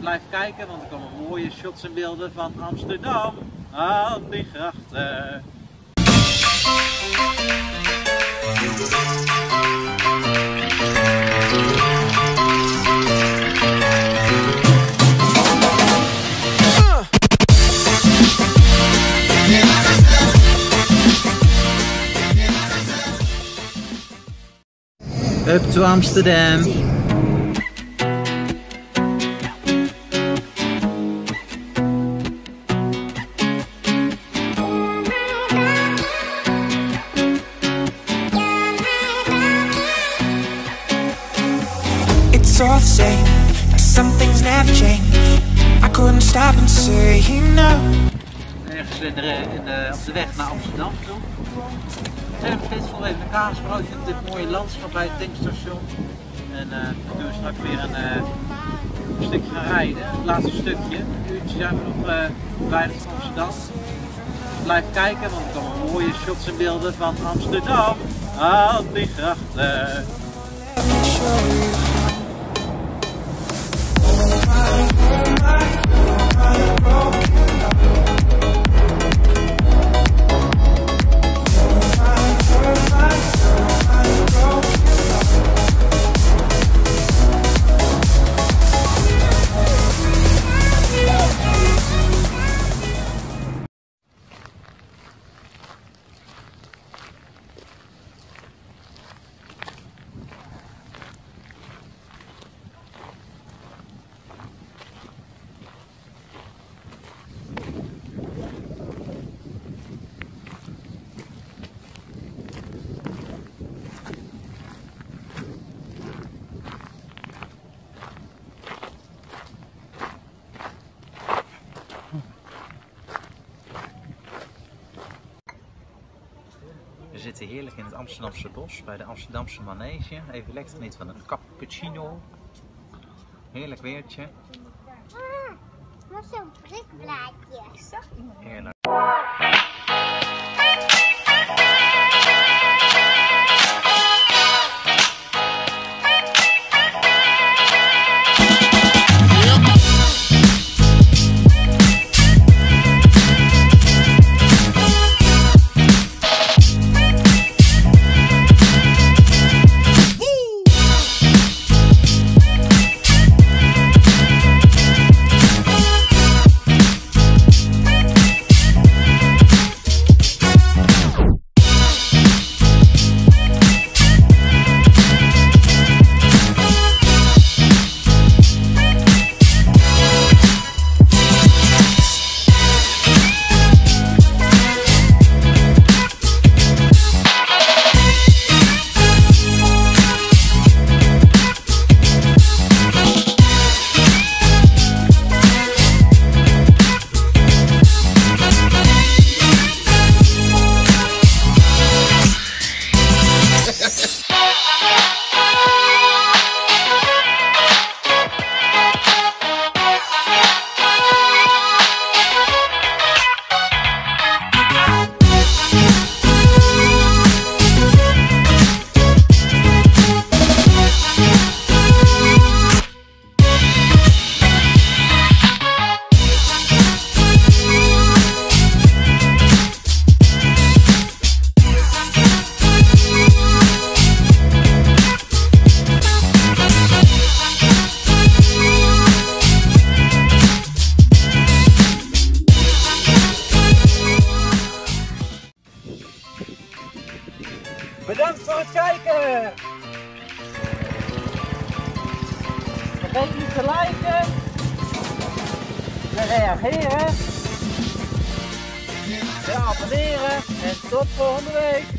Blijf kijken, want er komen mooie shots en beelden van Amsterdam aan die grachten. Up to Amsterdam. It's all the same, some things never change. I couldn't stop and say no. Ergens in de, in de, op de weg naar Amsterdam toe. We zijn nog steeds vanwege elkaar gesproken in dit mooie landschap bij het tankstation. En uh, we doen straks weer een, uh, stukje gaan rijden. Het laatste stukje. Een uurtje zijn we nog uh, van Amsterdam. Blijf kijken, want er komen mooie shots en beelden van Amsterdam aan die grachten. We zitten heerlijk in het Amsterdamse bos bij de Amsterdamse manege. Even lekker genieten van een cappuccino. Heerlijk weertje. Ah, nog zo'n prikblaadje. Ik zag iemand. Kijken! Vergeet niet te liken, te reageren, te abonneren en tot volgende week!